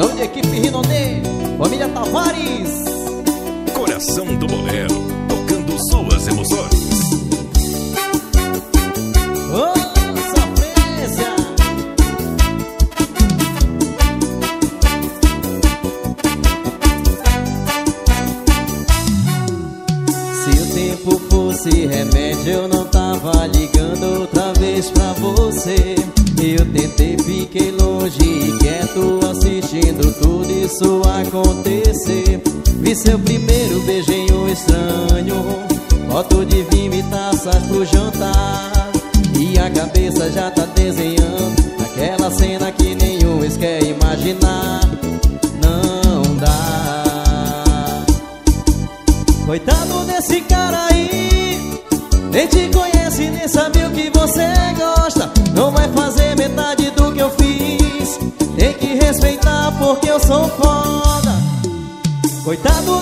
Nome de equipe Rinonê, família Tavares. Coração do Bolero. isso acontecer. Vi seu primeiro beijo em um estranho. Foto de vinho e taças pro jantar. E a cabeça já tá desenhando.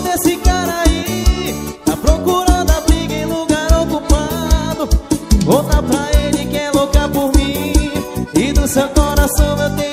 desse cara aí. Tá procurando a briga em lugar ocupado. Conta pra ele que é louca por mim. E do seu coração eu tenho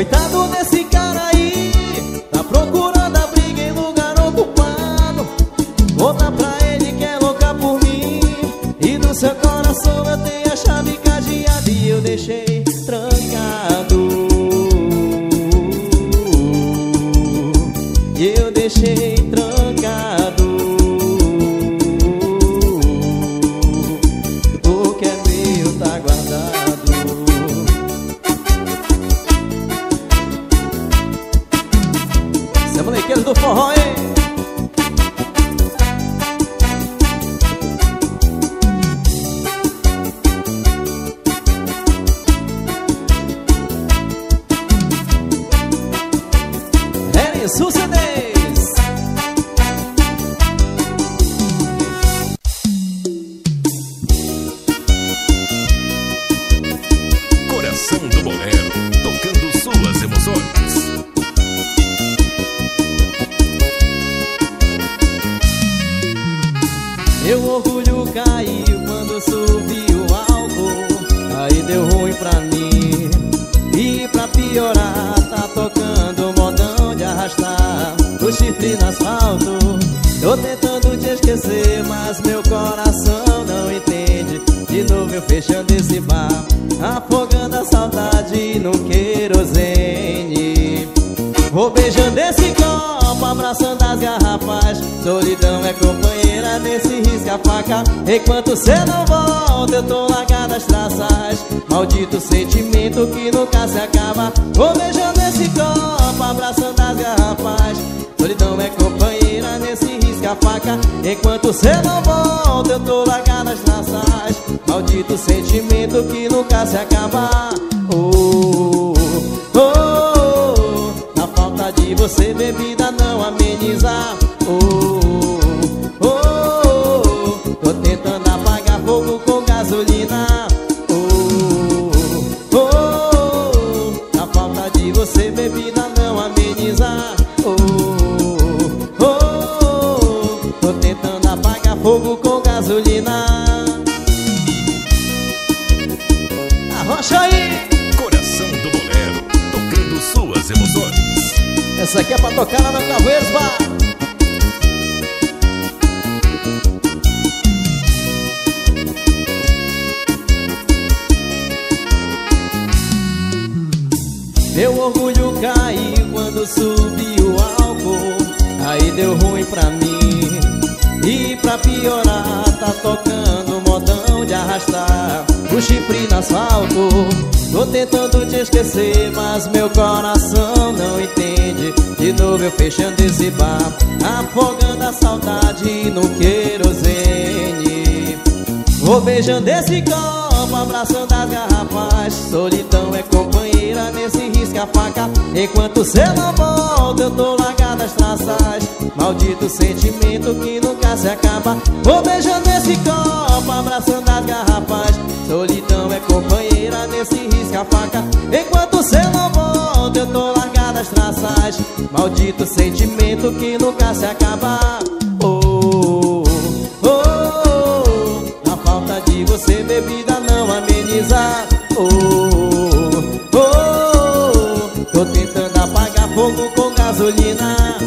Coitado de banho, fechando esse bar Afogando a saudade no querosene. Vou beijando esse copo, abraçando as garrafas. Solidão é companheira nesse risca-faca Enquanto cê não volta, eu tô lagado as traças. Maldito sentimento que nunca se acaba. Vou beijando esse copo, abraçando as garrafas. Solidão é companheira nesse risca-faca Enquanto cê não volta, eu tô lagado as traças. Maldito sentimento que nunca se acaba. Oh, oh, oh, oh, Na falta de você bebida não amenizar que é pra tocar lá na Caveiros Bar. Meu orgulho caiu quando subiu o álcool Aí deu ruim pra mim. E pra piorar tá tocando modão de arrastar. O chifre no asfalto Tô tentando te esquecer, mas meu coração não entende De novo eu fechando esse bar Afogando a saudade no querosene. Vou beijando esse copo, abraçando as garrafas. Solidão é companheira nesse risca-faca Enquanto cê não volta, eu tô largado as traças. Maldito sentimento que nunca se acaba. Vou beijando esse copo, abraçando as garrafas. Solidão é companheira nesse risca-faca Enquanto cê não volta, eu tô largado as traças. Maldito sentimento que nunca se acaba. Oh, oh, oh, A falta de você, bebida, não ameniza. Oh, oh, oh, Tô tentando apagar fogo com gasolina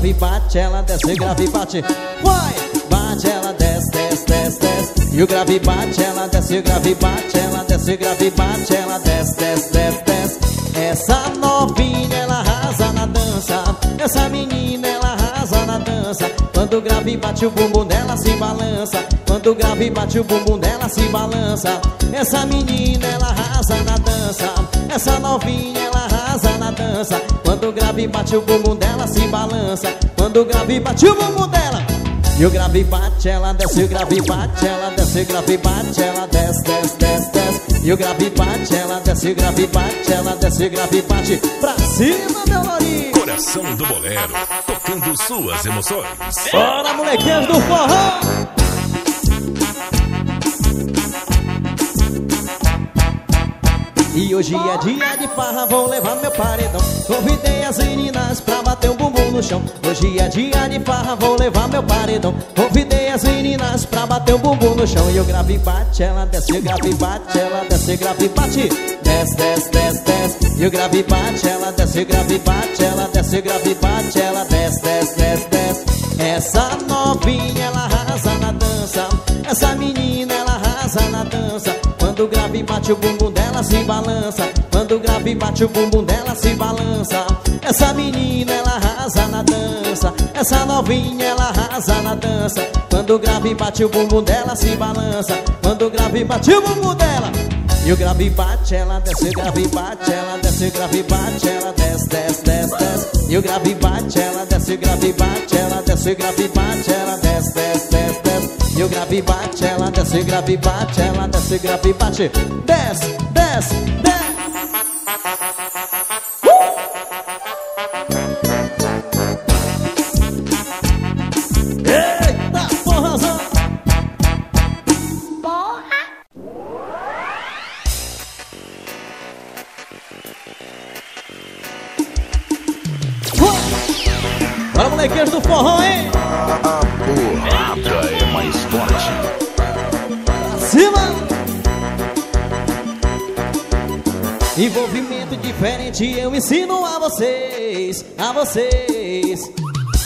grave bate, ela desce, grave bate. Vai! Bate, ela desce, desce, desce, desce. E o grave bate, ela desce, o grave bate Ela desce, o grave bate, ela desce, desce, desce, desce. Essa novinha, ela arrasa na dança. Essa menina, Quando grave bate o bumbum dela se balança Quando grave bate o bumbum dela se balança Essa menina ela arrasa na dança Essa novinha ela arrasa na dança Quando grave bate o bumbum dela se balança Quando grave bate o bumbum dela e o grave bate, ela desce, o grave bate, ela desce, o grave bate, ela desce, desce, desce, desce. E o grave bate, ela desce, o grave bate, ela desce, o grave bate. Pra cima, meu lourinho! Coração do bolero, tocando suas emoções. Bora, molequinhos do forró! E hoje é dia de farra, vou levar meu paredão. Convidei as meninas pra bater o bumbum no chão. Hoje é dia de farra, vou levar meu paredão. Convidei as meninas pra bater o bumbum no chão. E o grave bate, ela desce, o grave bate, ela desce, grave bate. Desce, desce, desce, desce. E o grave bate, ela desce, o grave bate, ela desce, o grave bate, ela. Desce, desce, desce, desce. Essa novinha, ela arrasa na dança. Essa menina, ela arrasa na dança Quando grave bate o bumbum dela se balança Quando grave bate o bumbum dela se balança Essa menina ela arrasa na dança Essa novinha ela arrasa na dança Quando grave bate o bumbum dela se balança Quando grave bate o bumbum dela e o grave bate, ela desce, o grave bate, ela desce, o grave bate, ela desce, desce, desce, desce. E o grave bate, ela desce, o grave bate, ela desce, o grave bate, ela desce, desce, desce, E o grave bate, ela desce, grave bate, ela desce, grave bate, desce, desce, desce. Eu ensino a vocês, a vocês.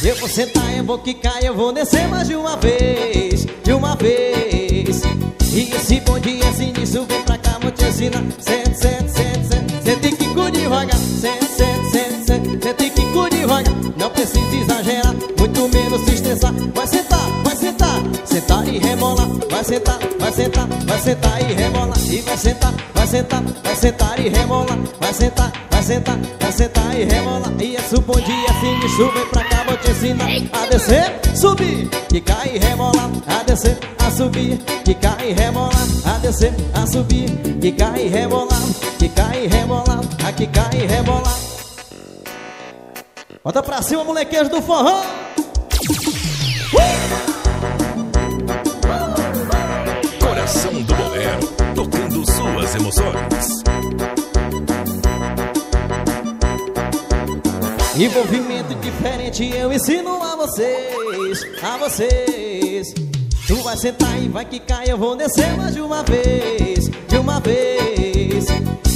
Eu vou sentar, eu vou quicar, eu vou descer mais de uma vez, de uma vez. E esse bonde, esse início, vem pra cá, vou te ensinar. Sente, sente, sente, sente, sente que cuide devagar. Sente, sente, sente, sente, sente que cuide devagar. Não precisa exagerar, vai sentar, vai sentar, vai sentar e rebola. E vai sentar, vai sentar, vai sentar e rebola. Vai sentar, vai sentar, vai sentar e rebola. E é dia assim de chuva, pra cá vou te ensinar a descer, subir, que cai e rebola. A descer, a subir, que cai e rebola. A descer, a subir, que cai e rebola. Que cai e rebola, aqui cai e rebola. Bota pra cima, molequeiros do forró. Bolero, tocando suas emoções. Envolvimento diferente eu ensino a vocês, a vocês. Tu vai sentar e vai quicar, eu vou descer mais de uma vez, de uma vez.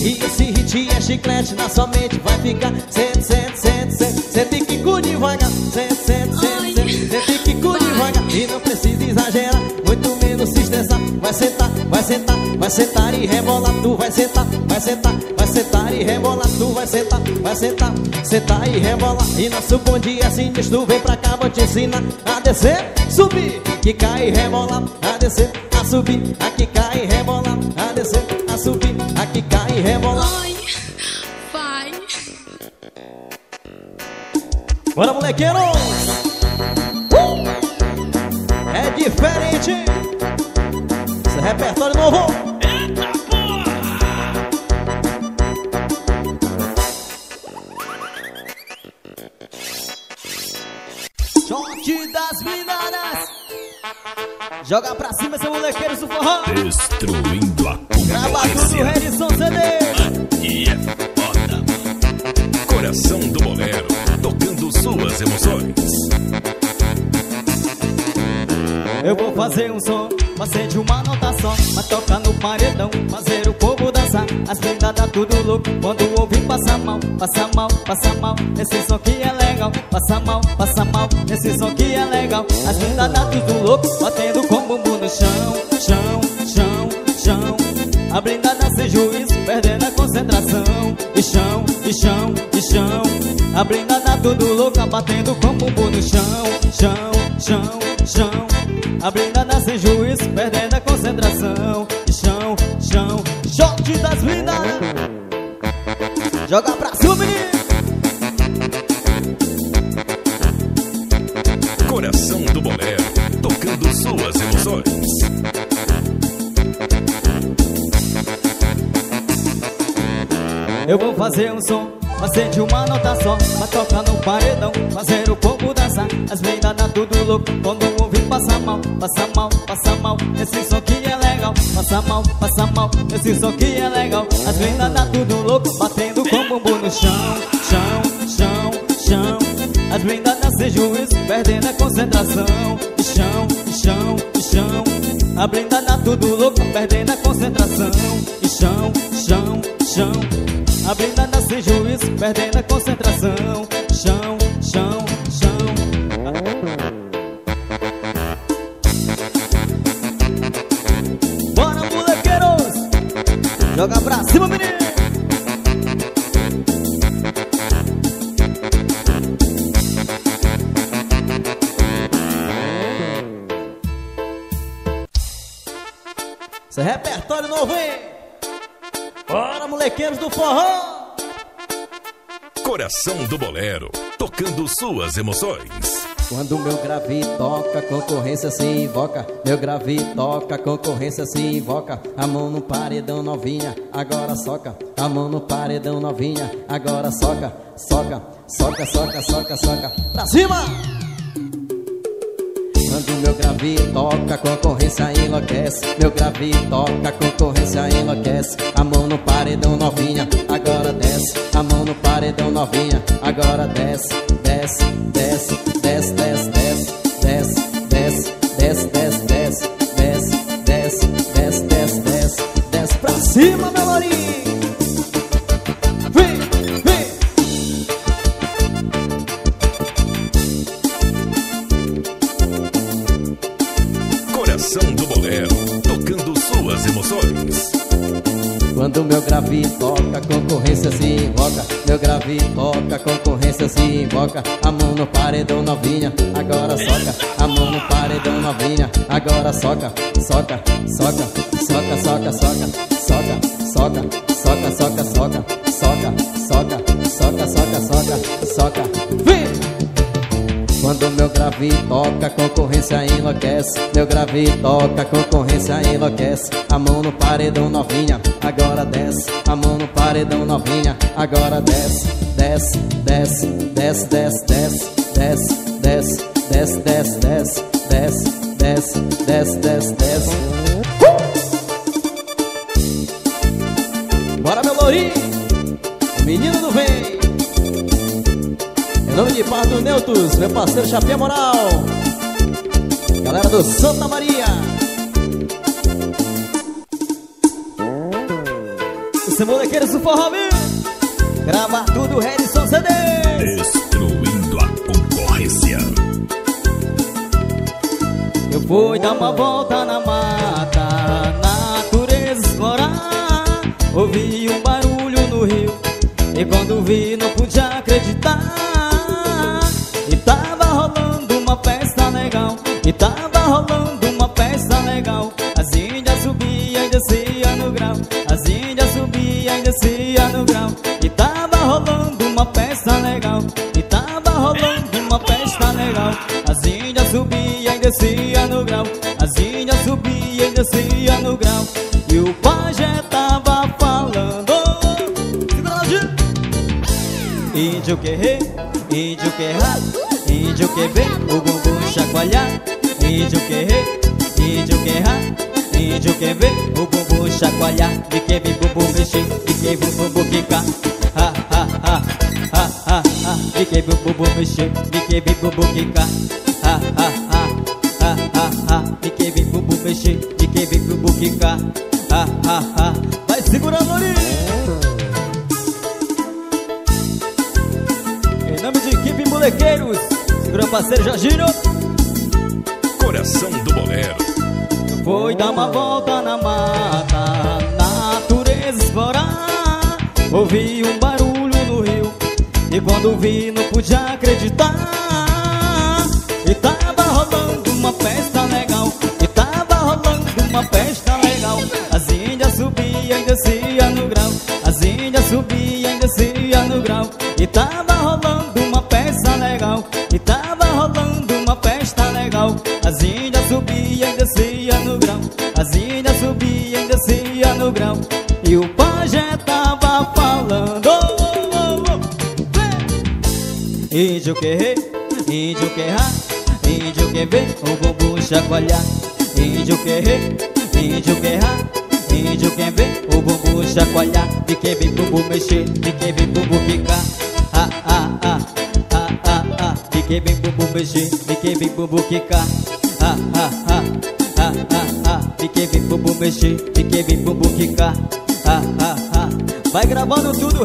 E esse hit é chiclete na sua mente vai ficar sente, sente, sente, sente, sente que cu devagar, sente, sente, sente, sente, sente que cu devagar. E não precisa exagerar, muito menos se estressar. Vai sentar, vai sentar, vai sentar e rebolar. Tu vai sentar, vai sentar, vai sentar e rebolar. Tu vai sentar, vai sentar, sentar e rebolar. E nosso assim diz, tu vem pra cá, vou te ensinar a descer, subir, que cai e rebolar, a descer, a subir, aqui cai e rebolar, a descer, a subir, aqui cai e rebolar. Vai. Bora, molequeiros! Uh! É diferente! Esse repertório novo! Shot das minadas! Joga pra cima, seu molequeiros do forró! Destruindo a Grava tudo, concorrência. Redson CD! E é foda. Coração do bolero, tocando suas emoções. Eu vou fazer um som, mas ser de uma nota só Mas tocar no paredão, fazer o povo dançar As vendas dá tudo louco, quando ouvir passa mal Passa mal, passa mal, esse som que é legal Passa mal, passa mal, esse som que é legal As vendas dá tudo louco, batendo com bumbum no chão Chão, chão, chão. A blindada sem juízo, perdendo a concentração. E chão, e chão, e chão. A blindada tudo louca, batendo com bumbum no chão Chão, chão, chão. A blindada sem juízo, Joga pra cima, menino Coração do bolero, tocando suas emoções. Eu vou fazer um som, fazer de uma nota só Pra tocar no paredão, fazer o povo dançar As blindadas tudo louco, quando ouvir passa mal Passa mal, passa mal, esse som que é legal Passa mal, passa mal, esse som que é legal As blindadas tudo louco, batendo com bumbum no chão Chão, chão, chão. As blindadas sem juízo, perdendo a concentração. Chão, chão, chão. A blindada tudo louco, perdendo a concentração. E chão, chão, chão a blindada sem juízo, perdendo a concentração Chão, chão, chão Bora, molequeiros! Joga pra cima, menino! Esse repertório novo, hein? Molequeiros do forró! Coração do bolero, tocando suas emoções. Quando meu grave toca, concorrência se invoca. Meu grave toca, concorrência se invoca. A mão no paredão novinha, agora soca. A mão no paredão novinha, agora soca. Soca, soca, soca, soca, soca. Pra cima! Quando meu grave toca, concorrência enlouquece. Meu grave toca, concorrência enlouquece. A mão no paredão novinha, agora desce. A mão no paredão novinha, agora desce, desce, desce, desce, desce, desce, desce, desce, desce, desce, desce, desce, desce, desce, desce, desce, desce pra cima, meu lourinho. Grave toca, concorrência se invoca. Meu grave toca, concorrência se invoca. A mão no paredão novinha, agora soca. A mão no paredão novinha, agora soca. Soca, soca, soca, soca, soca. Soca, soca, soca, soca, soca. Soca, soca, soca, soca, soca Soca, vem! Quando meu grave toca, concorrência enlouquece Meu grave toca, concorrência enlouquece A mão no paredão novinha, agora desce A mão no paredão novinha, agora desce Desce, desce, desce, desce, desce Desce, desce, desce, desce, desce Desce, desce, desce, desce, desce Bora meu lourinho, menino do vem nome de Pardo Neutos, meu parceiro Chapéu Moral. Galera do Santa Maria. Os molequeiros do forró, Grava tudo, Redson CD Destruindo a concorrência. Eu fui dar uma volta na mata Natureza explorar. Ouvi um barulho no rio E quando vi não podia Índio que rei, índio que errado Índio que vem, o bumbum chacoalhar. Índio que rei, índio que errar Índio que vê o bumbum chacoalhar. De que vem bumbum mexer, de que vem bumbum quicar Ha, ha, ha, ha, ha, ha. De que vem bumbum mexer, de que vem bumbum quicar Ha, ha, ha, De que vem bumbum mexer, de que vem bumbum quicar Ha, ha, ha. Vai segurando ali de equipe Molequeiros Segura parceiro Jorginho coração do bolero. Foi dar uma volta na mata, natureza explorar. Ouvi um barulho no rio, e quando vi não podia acreditar. Índio que rei, índio que rá Índio que vê o bumbum chacoalhar. Índio que rei, índio que rá Índio que vê o bumbum chacoalhar. De que vem bumbum mexer, de que vem bumbum quicar Ah, ah, ah, ah, ah, ah. De que vem bumbum mexer, de que vem bumbum quicar ha, ha, ha, ha, ha, ha. Fiquei vem bumbum mexer, fiquei vem bumbum quicar, ha, ha, ha. Vai gravando tudo,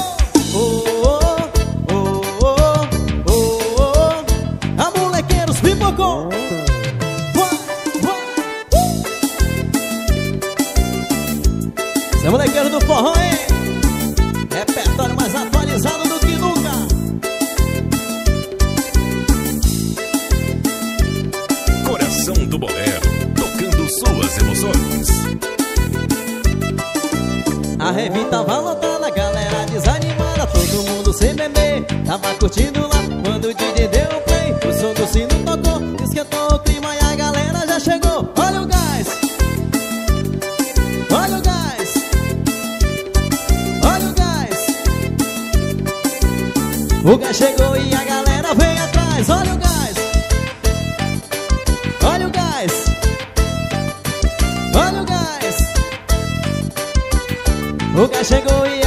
chegou e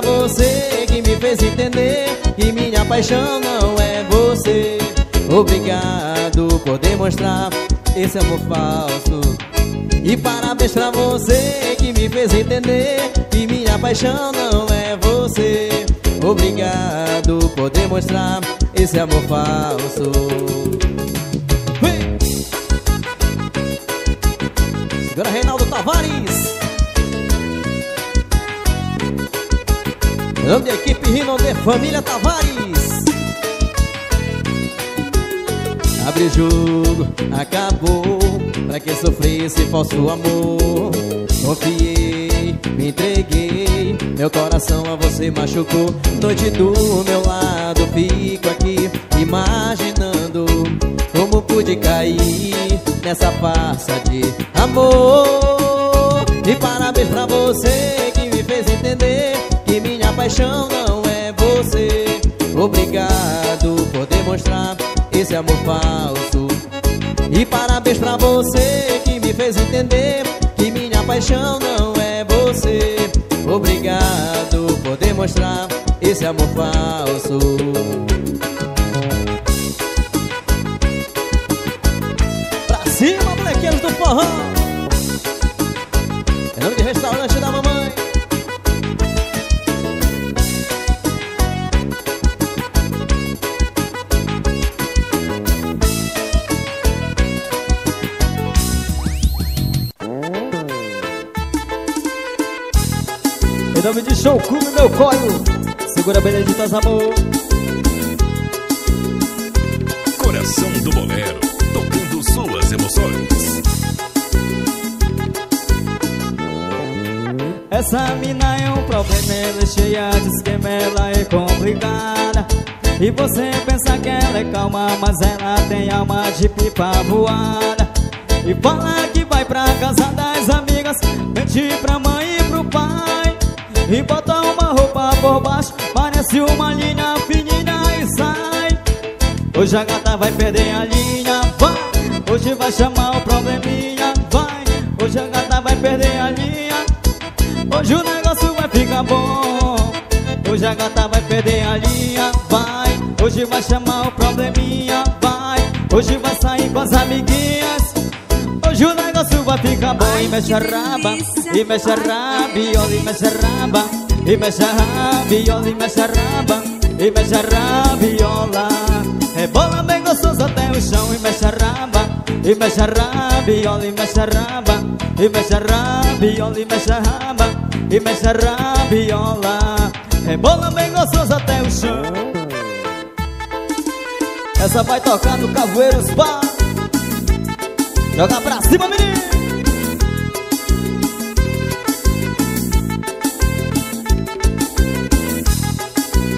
você Que me fez entender Que minha paixão não é você. Obrigado por demonstrar esse amor falso. E parabéns pra você que me fez entender Que minha paixão não é você. Obrigado por demonstrar esse amor falso! Segura Reinaldo Tavares nome da equipe de Família Tavares. Abre jogo, acabou. Pra quem sofresse falso amor? Confiei, me entreguei. Meu coração a você machucou. Noite do meu lado Fico aqui imaginando Como pude cair Nessa farsa de amor. E parabéns pra você Que me fez entender Que paixão não é você. Obrigado por demonstrar esse amor falso. E parabéns pra você que me fez entender Que minha paixão não é você. Obrigado por demonstrar esse amor falso. Pra cima, molequeiros do forró Show Clube, meu coio Segura Beneditas Amor Coração do bolero. Tocando suas emoções. Essa mina é um problema, ela é cheia de esquema, ela é complicada E você pensa que ela é calma, mas ela tem alma de pipa voada E fala que vai pra casa das amigas, mente pra mãe e bota uma roupa por baixo, parece uma linha fininha e sai. Hoje a gata vai perder a linha, vai. Hoje vai chamar o probleminha, vai. Hoje a gata vai perder a linha. Hoje o negócio vai ficar bom. Hoje a gata vai perder a linha, vai. Hoje vai chamar o probleminha, vai. Hoje vai sair com as amiguinhas vai ficar bom E mexe a raba, e mexe a rabiola E mexe a raba, e mexe a rabiola E mexe a raba, e mexe a rabiola Rebola bem gostoso até o chão E mexe a raba, e mexe a rabiola E mexe a raba, e mexe a rabiola E mexe a raba, e mexe a rabiola Rebola bem gostoso até o chão Essa vai tocar no Cavoeiro Spa Joga pra cima, menino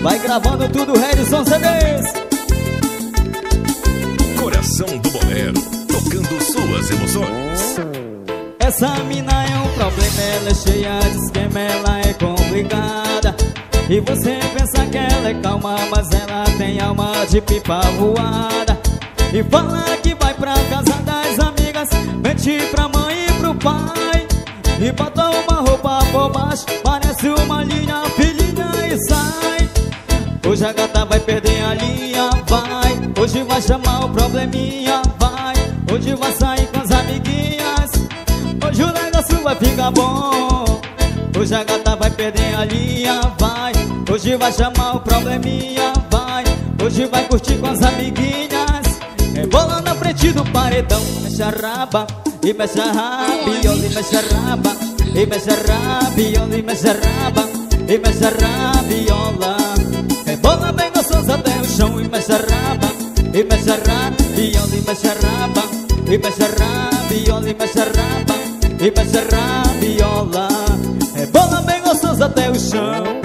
Vai gravando tudo, Redson CDs Coração do Bolero, tocando suas emoções. Essa mina é um problema, ela é cheia de esquema, ela é complicada. E você pensa que ela é calma, mas ela tem alma de pipa voada. E fala que vai pra casa das amigas, mente pra mãe e pro pai. E bota uma roupa por baixo, parece uma Hoje a gata vai perder a linha, vai. Hoje vai chamar o probleminha, vai. Hoje vai sair com as amiguinhas. Hoje o negócio vai ficar bom. Hoje a gata vai perder a linha, vai. Hoje vai chamar o probleminha, vai. Hoje vai curtir com as amiguinhas. É bola na frente do paredão Mexe a raba e mexe a rabiola e mexe a raba E mexe a rabiola e mexe a raba E mexe a rabiola Gostosa até o chão e mexe a raba E mexe a rabiola e mexe a raba E mexe a rabiola e mexe a raba E mexe a rabiola. É bola bem gostosa até o chão.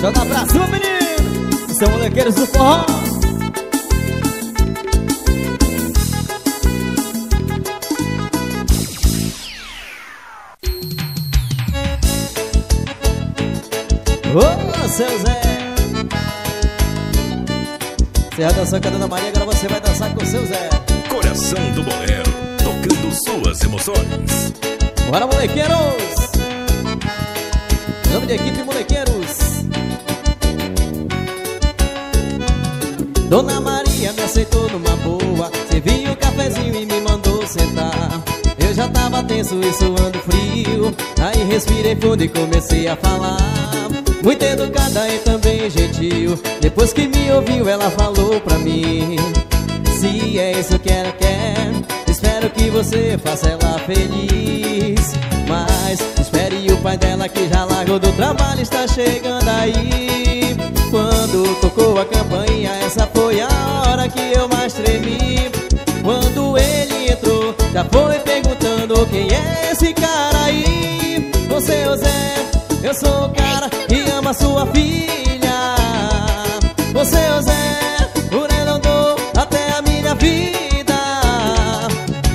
Joga pra cima, menino São molequeiros do forró seu Zé Você já dançou com a Dona Maria, agora você vai dançar com o seu Zé Coração do Bolero, tocando suas emoções. Bora, molequeiros! Nome de equipe, molequeiros! Dona Maria me aceitou numa boa. Serviu o cafezinho e me mandou sentar. Eu já tava tenso e suando frio. Aí respirei fundo e comecei a falar muito educada e também gentil. Depois que me ouviu ela falou pra mim Se é isso que ela quer Espero que você faça ela feliz. Mas espere o pai dela que já largou do trabalho Está chegando aí. Quando tocou a campainha Essa foi a hora que eu mais tremi. Quando ele entrou Já foi perguntando quem é esse cara aí. Você, o Zé eu sou o cara que ama sua filha. Você é o Zé, por ele andou até a minha vida.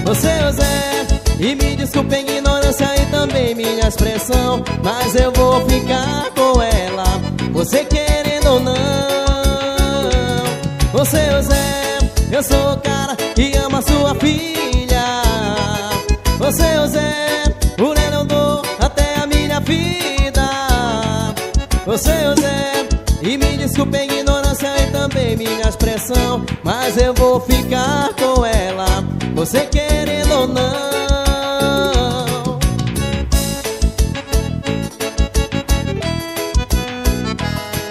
Você é o Zé, e me desculpe a ignorância e também minha expressão Mas eu vou ficar com ela, você querendo ou não. Você é o Zé, eu sou o cara que ama sua filha você, E me desculpe a ignorância e também minha expressão. Mas eu vou ficar com ela Você querendo ou não.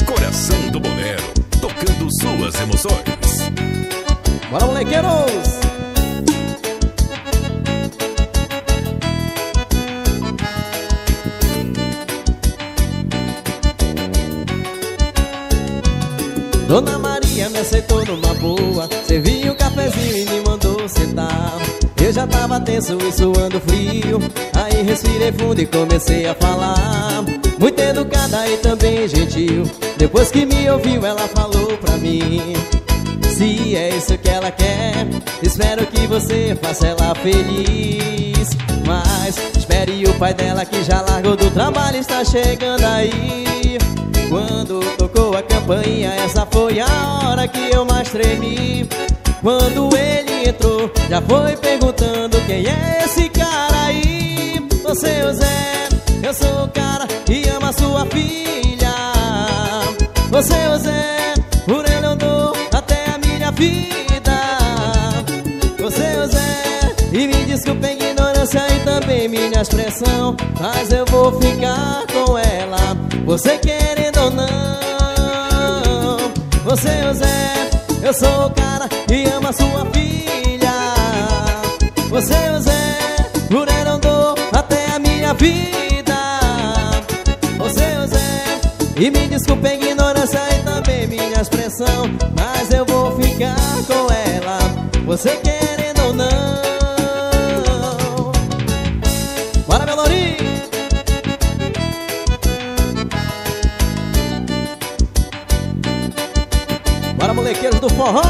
Coração do Bolero Tocando suas emoções. Bora, molequeiros! Tava tenso e suando frio. Aí respirei fundo e comecei a falar. Muito educada e também gentil. Depois que me ouviu ela falou pra mim. Se é isso que ela quer Espero que você faça ela feliz. Mas espere o pai dela que já largou do trabalho Está chegando aí. Quando tocou a campainha, essa foi a hora que eu mais tremi. Quando ele entrou, já foi perguntando quem é esse cara aí? Você, o Zé, eu sou o cara que ama sua filha. Você, o Zé, por ele eu dou até a minha vida. Você, o Zé, e me desculpe a ignorância e também minha expressão Mas eu vou ficar com ela. Você querendo ou não Você, o Zé, eu sou o cara que ama sua filha E me desculpe a ignorância e também minha expressão Mas eu vou ficar com ela Você querendo ou não Bora, Melori! Bora, molequeiros do forró!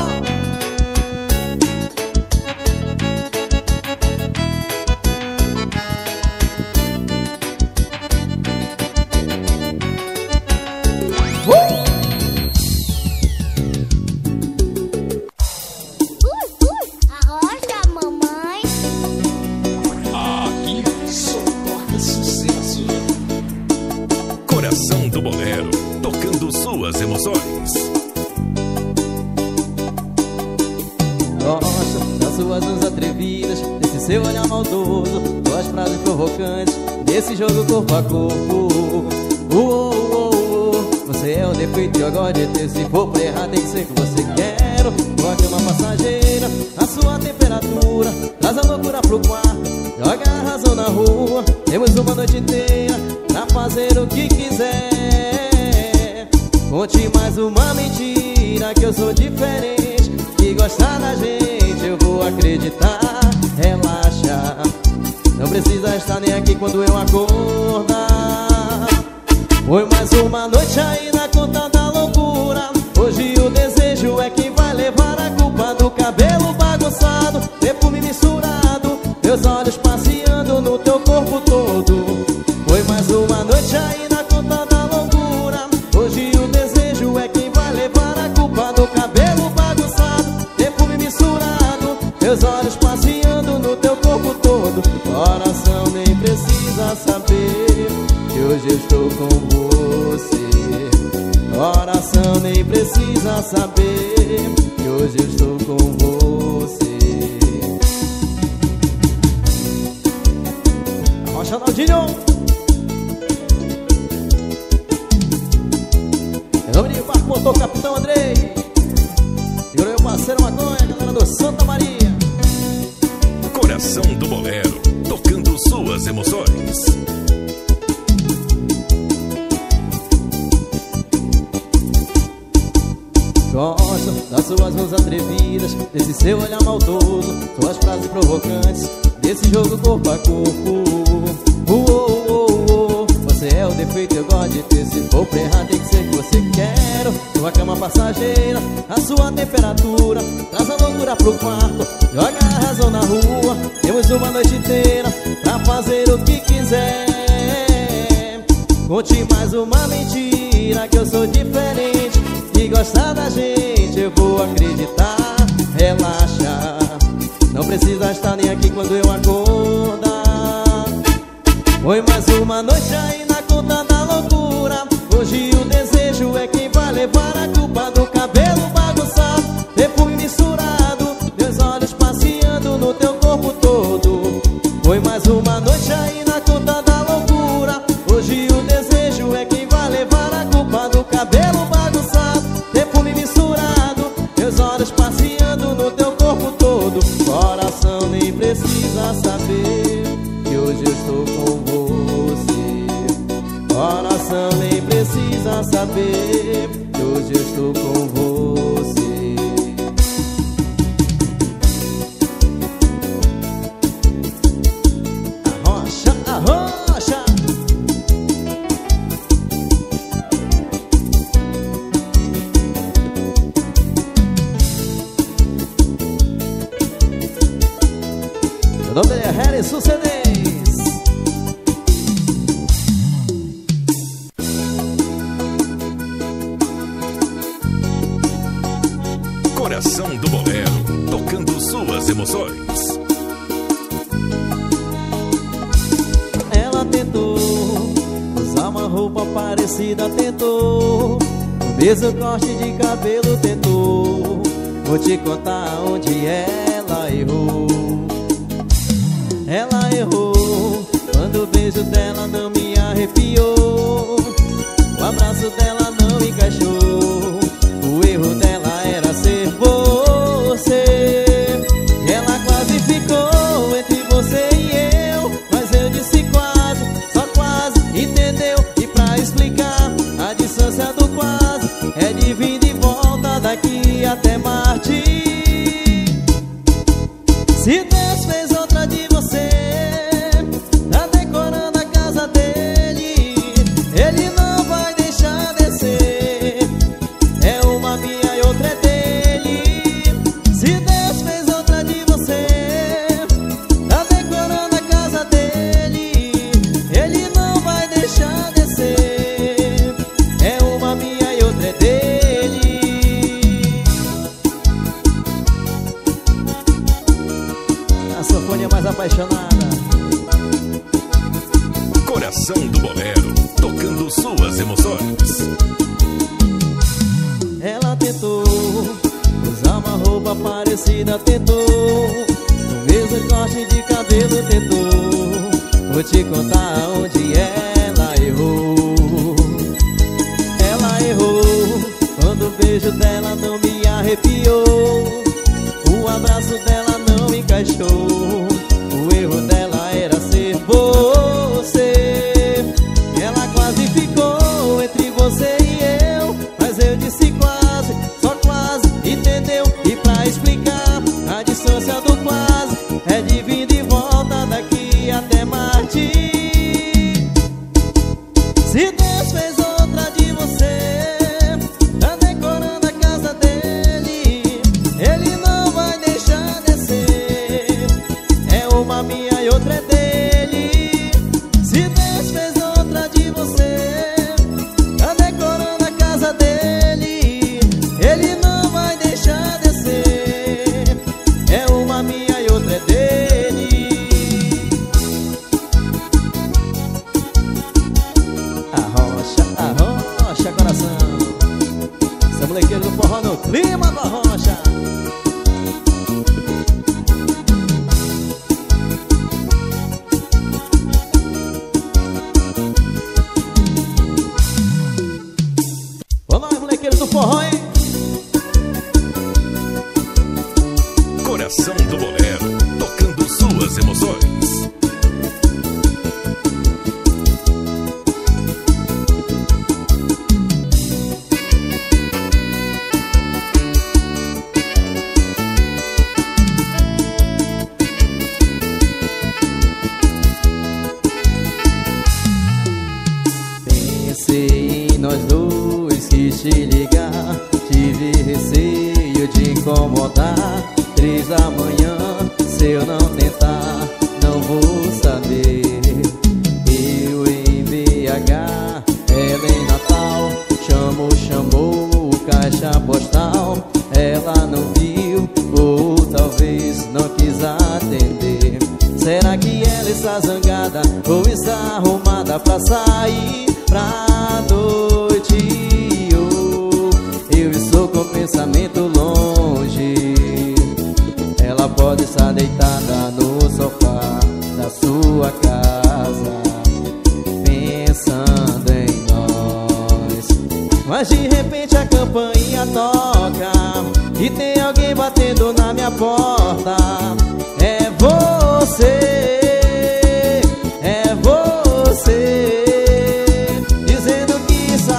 Uh, uh, uh, Você é o defeito e agora de ter Se for pra errar tem que ser que você quer. Coloque uma passageira A sua temperatura Traz a loucura pro quarto Joga a razão na rua. Temos uma noite inteira Pra fazer o que quiser. Conte mais uma mentira Que eu sou diferente Que gostar da gente Eu vou acreditar. Relaxa não precisa estar nem aqui quando eu acordar. Foi mais uma noite aí na conta da Precisa saber Que hoje eu estou com você. Arrocha Naldinho Em nome de Parque Motor Capitão Andrei. E o meu parceiro Maconha, galera do Santa Maria. Coração do Bolero, tocando suas emoções. Desse seu olhar maldoso, suas frases provocantes, desse jogo corpo a corpo. Uh, uh, uh, Você é o defeito, eu gosto de ter. Se for pra errar, tem que ser que você quer. Sua cama passageira, a sua temperatura, traz a loucura pro quarto, joga a razão na rua. Temos uma noite inteira pra fazer o que quiser. Conte mais uma mentira que eu sou diferente. Que hoje estou com você.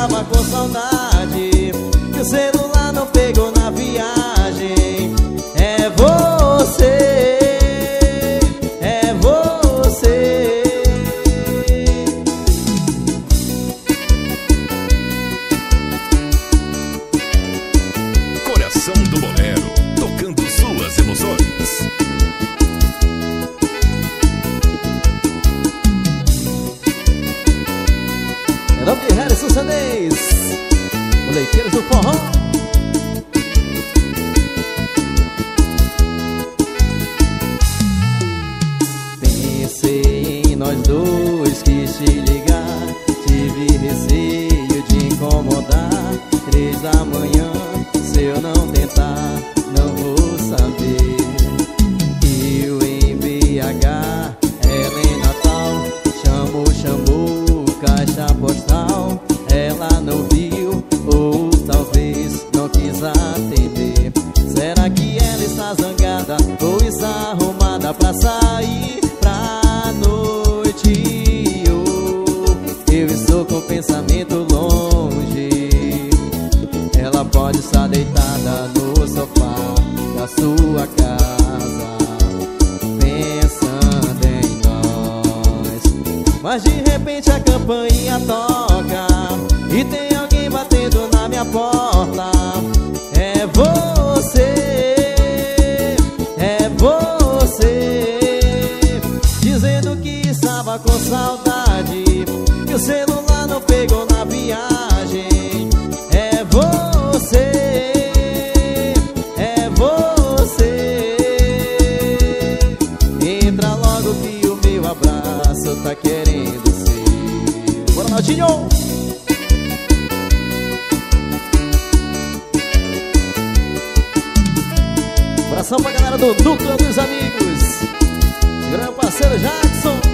tava com saudade. pode estar deitada no sofá da sua casa Pensando em nós. Mas de repente a campainha toca E tem alguém batendo na minha porta. É você, é você Dizendo que estava com saudade Que o celular não pegou na viagem você É você. Entra logo que o meu abraço Tá querendo ser. Bora, Nautinho! Abração pra galera do Duclo dos Amigos. Grande parceiro Jackson.